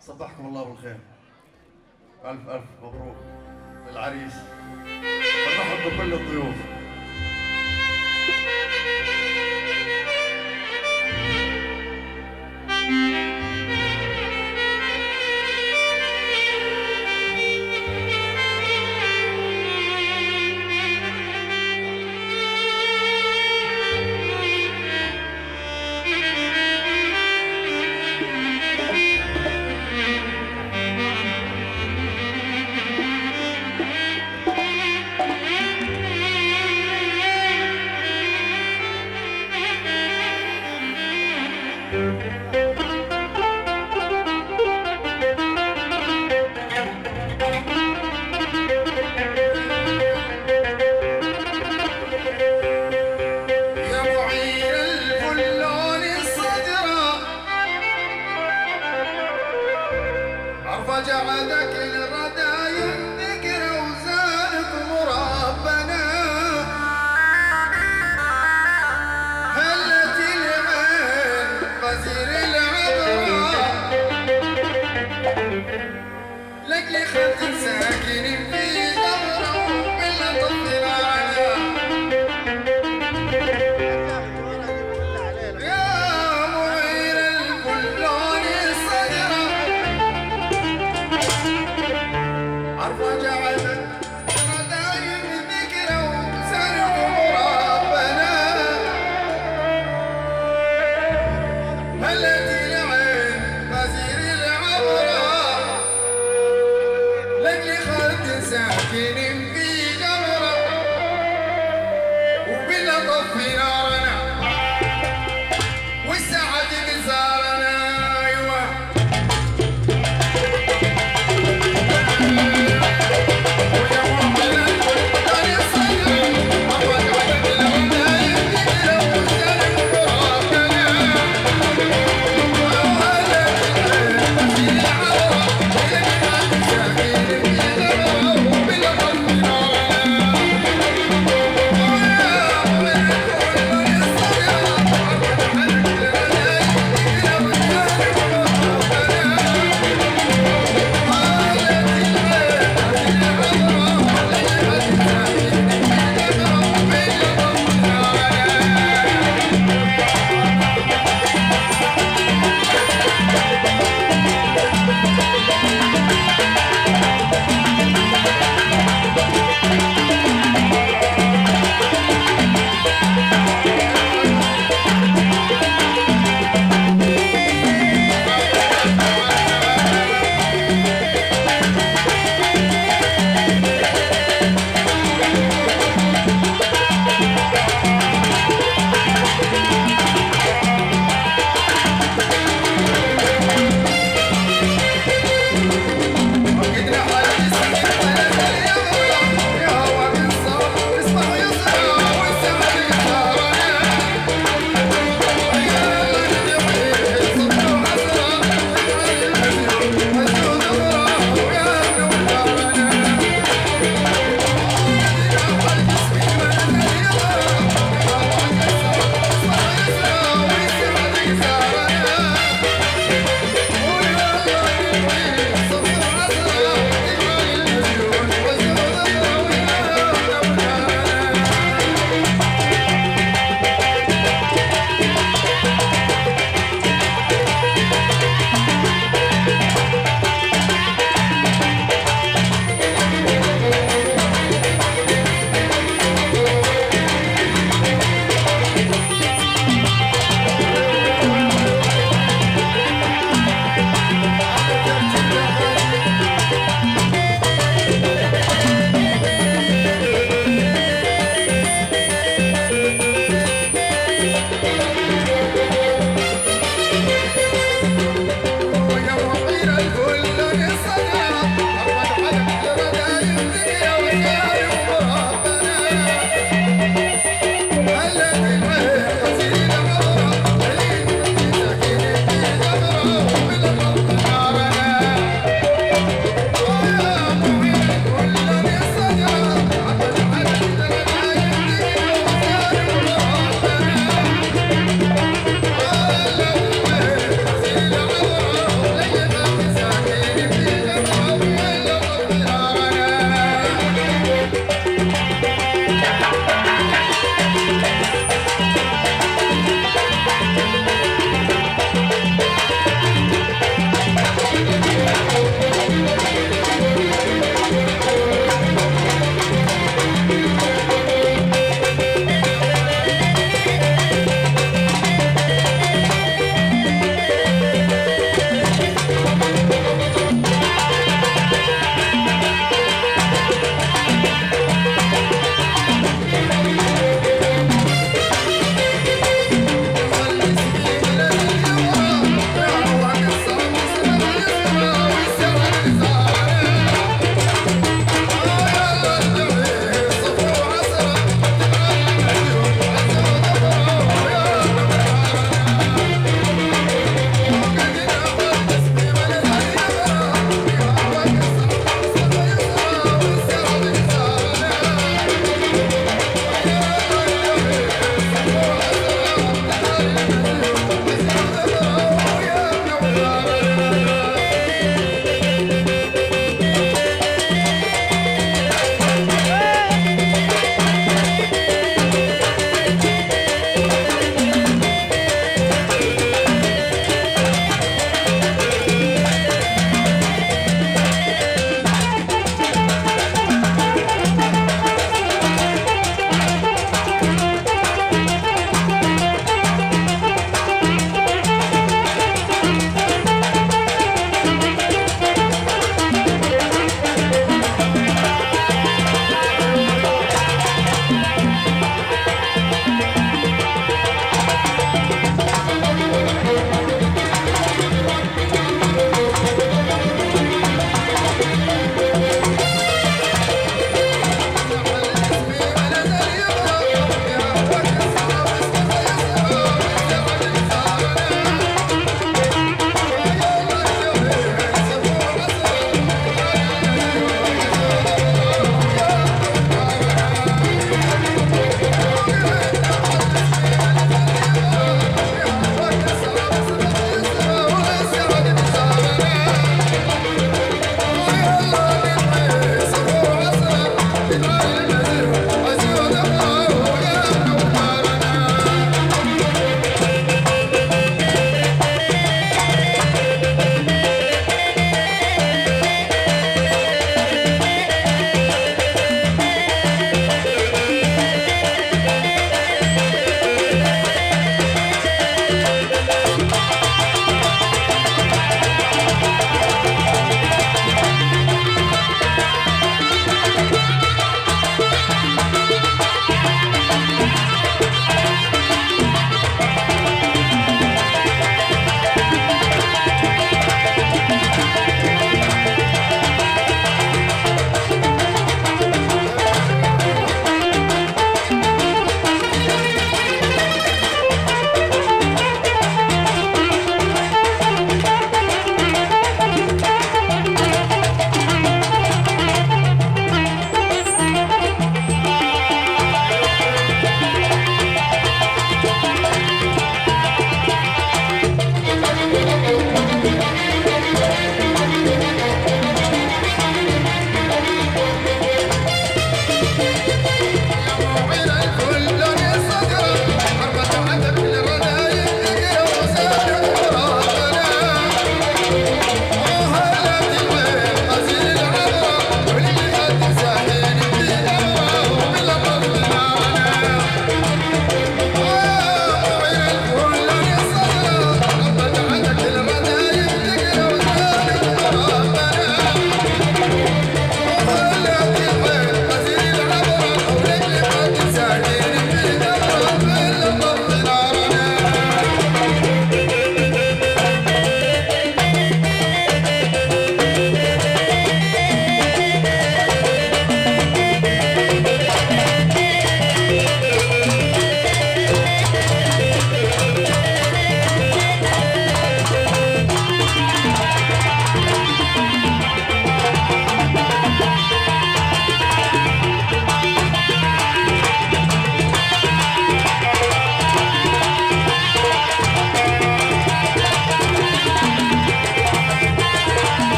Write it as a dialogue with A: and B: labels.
A: صبحكم الله بالخير. ألف ألف مبروك للعريس. فرحب كل الضيوف.
B: onde a daquele